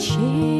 心。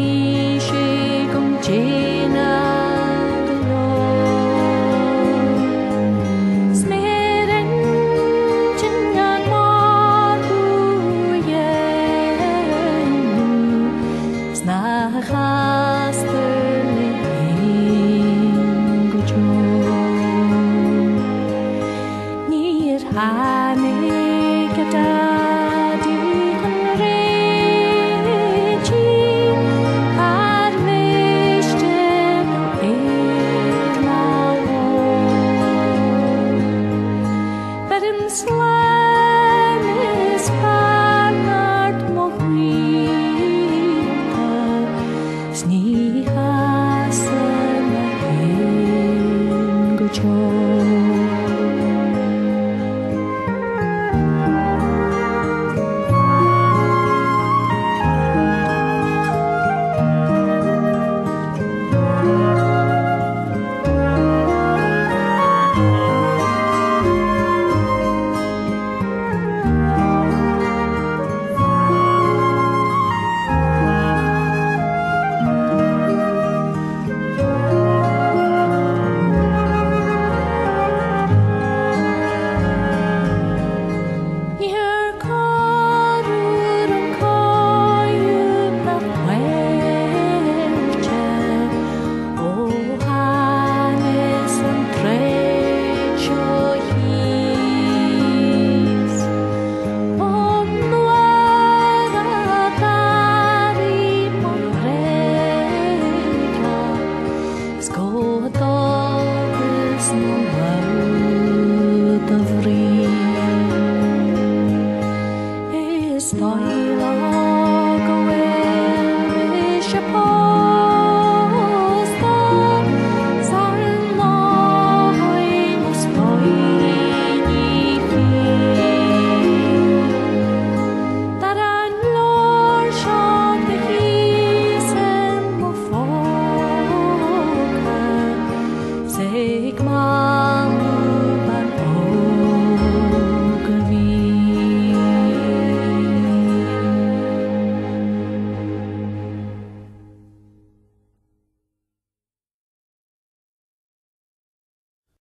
take my